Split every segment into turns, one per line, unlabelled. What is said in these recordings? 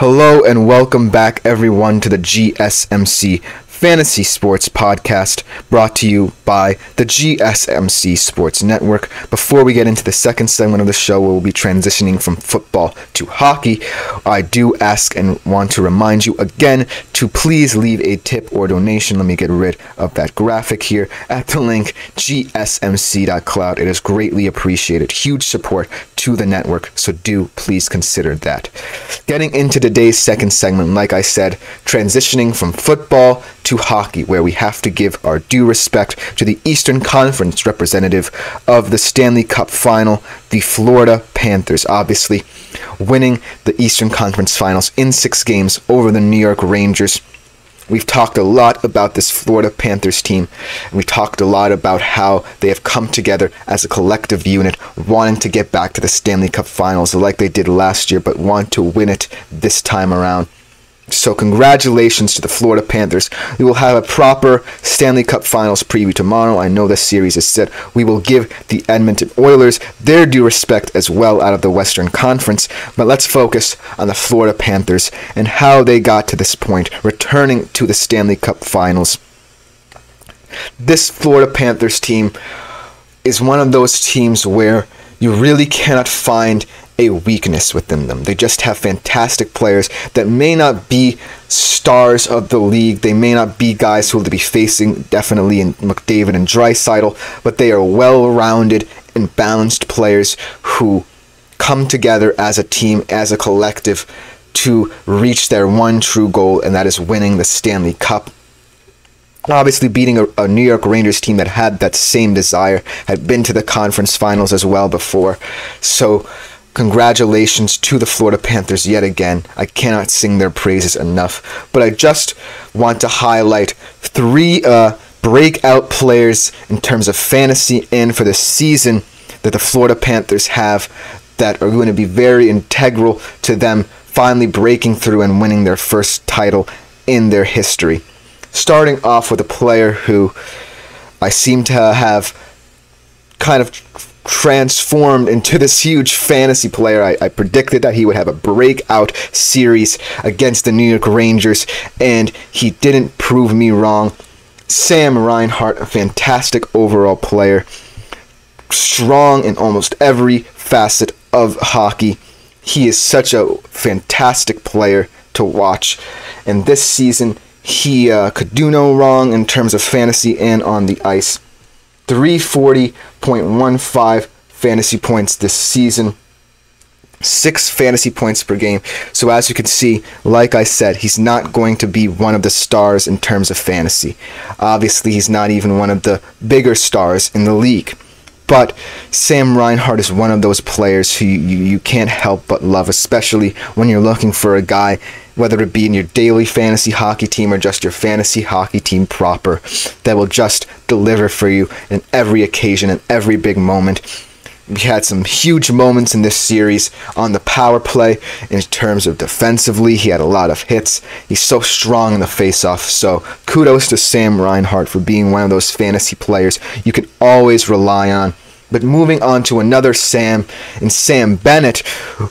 Hello and welcome back, everyone, to the GSMC Fantasy Sports Podcast brought to you by the GSMC Sports Network. Before we get into the second segment of the show, where we'll be transitioning from football to hockey, I do ask and want to remind you again to please leave a tip or donation. Let me get rid of that graphic here at the link gsmc.cloud. It is greatly appreciated. Huge support to the network, so do please consider that. Getting into today's second segment, like I said, transitioning from football to hockey, where we have to give our due respect to the Eastern Conference representative of the Stanley Cup final, the Florida Panthers, obviously winning the Eastern Conference finals in six games over the New York Rangers. We've talked a lot about this Florida Panthers team, and we talked a lot about how they have come together as a collective unit, wanting to get back to the Stanley Cup finals like they did last year, but want to win it this time around. So, congratulations to the Florida Panthers. We will have a proper Stanley Cup Finals preview tomorrow. I know this series is set. We will give the Edmonton Oilers their due respect as well out of the Western Conference. But let's focus on the Florida Panthers and how they got to this point, returning to the Stanley Cup Finals. This Florida Panthers team is one of those teams where you really cannot find a weakness within them. They just have fantastic players that may not be stars of the league. They may not be guys who will be facing definitely in McDavid and Draisaitl, but they are well-rounded and balanced players who come together as a team, as a collective, to reach their one true goal, and that is winning the Stanley Cup obviously beating a, a, New York Rangers team that had that same desire, had been to the conference finals as well before. So Congratulations to the Florida Panthers yet again. I cannot sing their praises enough. But I just want to highlight three uh, breakout players in terms of fantasy and for the season that the Florida Panthers have that are going to be very integral to them finally breaking through and winning their first title in their history. Starting off with a player who I seem to have kind of transformed into this huge fantasy player. I, I, predicted that he would have a breakout series against the New York Rangers, and he didn't prove me wrong. Sam Reinhart, a fantastic overall player, strong in almost every facet of hockey. He is such a fantastic player to watch, and this season he uh, could do no wrong in terms of fantasy and on the ice. 340.15 fantasy points this season. Six fantasy points per game. So, as you can see, like I said, he's not going to be one of the stars in terms of fantasy. Obviously, he's not even one of the bigger stars in the league. But Sam Reinhart is one of those players who you, you can't help but love, especially when you're looking for a guy, whether it be in your daily fantasy hockey team or just your fantasy hockey team proper, that will just deliver for you in every occasion and every big moment. We had some huge moments in this series on the power play in terms of defensively. He had a lot of hits. He's so strong in the faceoff. So kudos to Sam Reinhart for being one of those fantasy players you can always rely on. But moving on to another Sam, and Sam Bennett,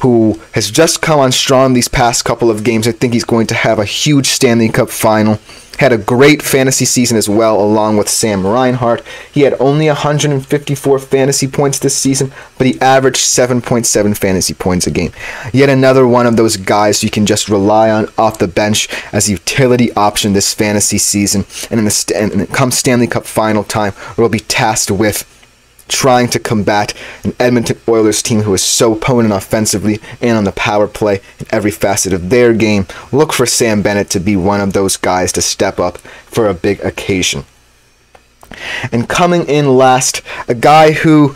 who has just come on strong these past couple of games. I think he's going to have a huge Stanley Cup final. Had a great fantasy season as well, along with Sam Reinhart. He had only 154 fantasy points this season, but he averaged 7.7 fantasy points a game. Yet another one of those guys you can just rely on off the bench as a utility option this fantasy season. And in the and come Stanley Cup final time, we'll be tasked with trying to combat an Edmonton Oilers team who is so potent offensively and on the power play in every facet of their game. Look for Sam Bennett to be one of those guys to step up for a big occasion. And coming in last, a guy who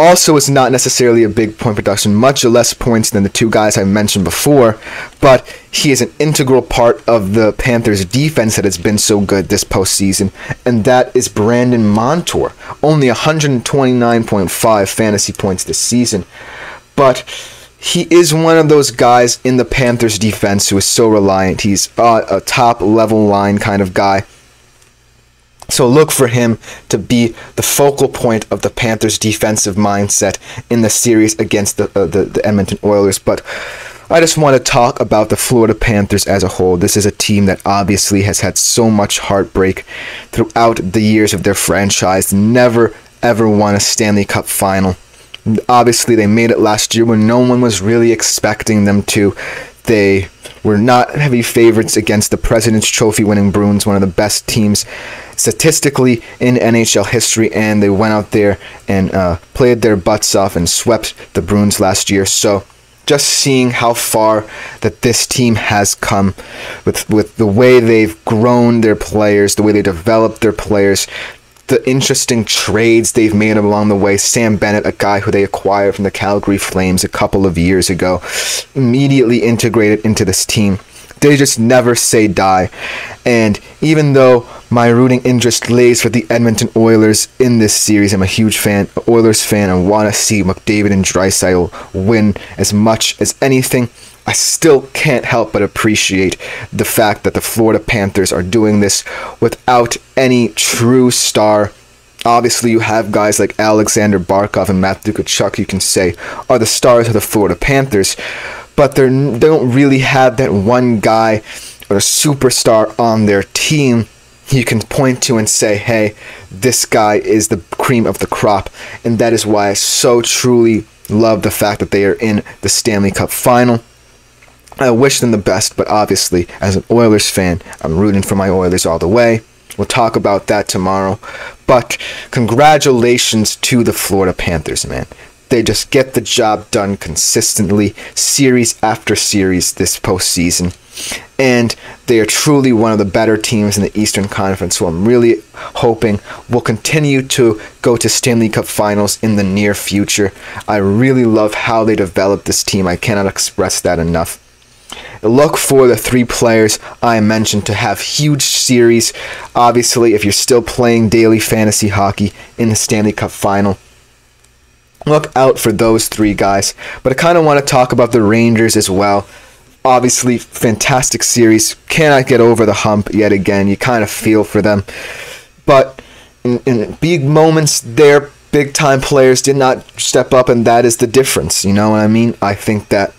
also is not necessarily a big point production, much less points than the two guys I mentioned before, but he is an integral part of the Panthers' defense that has been so good this postseason, and that is Brandon Montour. Only 129.5 fantasy points this season, but he is one of those guys in the Panthers' defense who is so reliant. He's a top level line kind of guy so look for him to be the focal point of the Panthers' defensive mindset in the series against the, uh, the, the Edmonton Oilers. But I just want to talk about the Florida Panthers as a whole. This is a team that obviously has had so much heartbreak throughout the years of their franchise. Never, ever won a Stanley Cup final. Obviously, they made it last year when no one was really expecting them to. They were not heavy favorites against the President's Trophy winning Bruins, one of the best teams statistically in NHL history, and they went out there and uh, played their butts off and swept the Bruins last year. So, just seeing how far that this team has come with with the way they've grown their players, the way they developed their players, the interesting trades they've made along the way. Sam Bennett, a guy who they acquired from the Calgary Flames a couple of years ago, immediately integrated into this team. They just never say die. And even though my rooting interest lays for the Edmonton Oilers in this series, I'm a huge fan, Oilers fan, and want to see McDavid and Draisaitl win as much as anything. I still can't help but appreciate the fact that the Florida Panthers are doing this without any true star. Obviously, you have guys like Alexander Barkov and Matthew Tkachuk, you can say, are the stars of the Florida Panthers, but they don't really have that one guy or a superstar on their team you can point to and say, hey, this guy is the cream of the crop. And that is why I so truly love the fact that they are in the Stanley Cup final. I wish them the best, but obviously, as an Oilers fan, I'm rooting for my Oilers all the way. We'll talk about that tomorrow. But congratulations to the Florida Panthers, man. They just get the job done consistently, series after series this postseason. And they are truly one of the better teams in the Eastern Conference. So I'm really hoping we'll continue to go to Stanley Cup finals in the near future. I really love how they developed this team. I cannot express that enough. Look for the three players I mentioned to have huge series. Obviously, if you're still playing daily fantasy hockey in the Stanley Cup final, look out for those three guys. But I kind of want to talk about the Rangers as well. Obviously, fantastic series. Cannot get over the hump yet again. You kind of feel for them. But in, in big moments, their big time players did not step up, and that is the difference. You know what I mean? I think that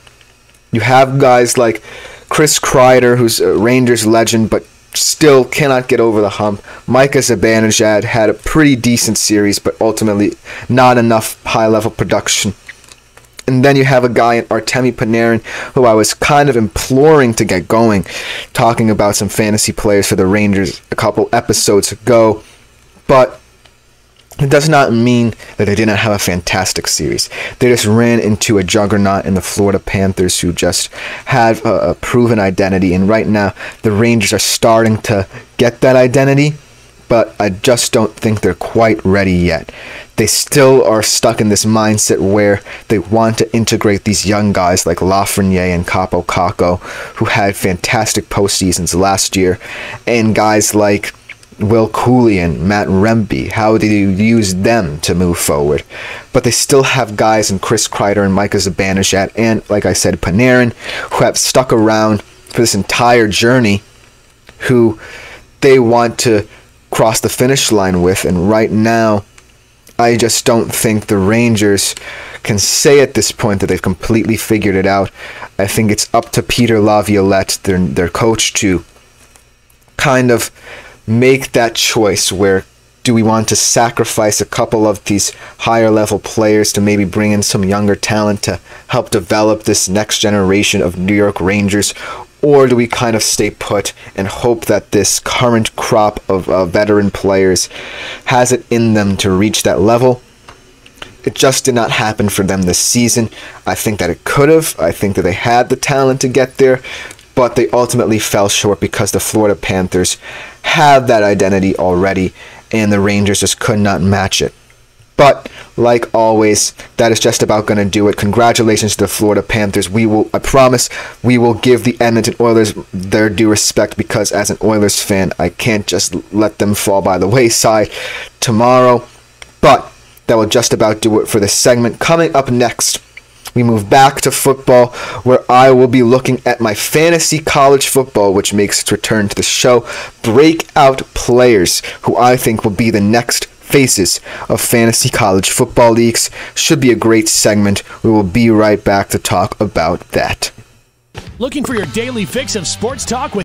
you have guys like Chris Kreider, who's a Rangers legend, but still cannot get over the hump. Mika Zibanejad had a pretty decent series, but ultimately not enough high level production. And then you have a guy in Artemi Panarin, who I was kind of imploring to get going, talking about some fantasy players for the Rangers a couple episodes ago. But it does not mean that they didn't have a fantastic series. They just ran into a juggernaut in the Florida Panthers who just have a, a, proven identity. And right now, the Rangers are starting to get that identity, but I just don't think they're quite ready yet. They still are stuck in this mindset where they want to integrate these young guys like Lafreniere and Kaapo Kakko, who had fantastic postseasons last year, and guys like Will Cuylle and Matt Rempe? How do you use them to move forward? But they still have guys in Chris Kreider and Mika Zibanejad and, like I said, Panarin, who have stuck around for this entire journey, who they want to cross the finish line with. And right now, I just don't think the Rangers can say at this point that they've completely figured it out. I think it's up to Peter Laviolette, their their coach, to kind of make that choice where do we want to sacrifice a couple of these higher level players to maybe bring in some younger talent to help develop this next generation of New York Rangers? Or do we kind of stay put and hope that this current crop of uh, veteran players has it in them to reach that level? It just did not happen for them this season. I think that it could have. I think that they had the talent to get there, but they ultimately fell short because the Florida Panthers have that identity already, and the Rangers just could not match it. But like always, that is just about going to do it. Congratulations to the Florida Panthers. We will, I promise, we will give the Edmonton Oilers their due respect because as an Oilers fan, I can't just let them fall by the wayside tomorrow. But that will just about do it for this segment. Coming up next, we move back to football, where I will be looking at my fantasy college football, which makes its return to the show. Breakout players who I think will be the next faces of fantasy college football leagues. Should be a great segment. We will be right back to talk about that.
Looking for your daily fix of sports talk with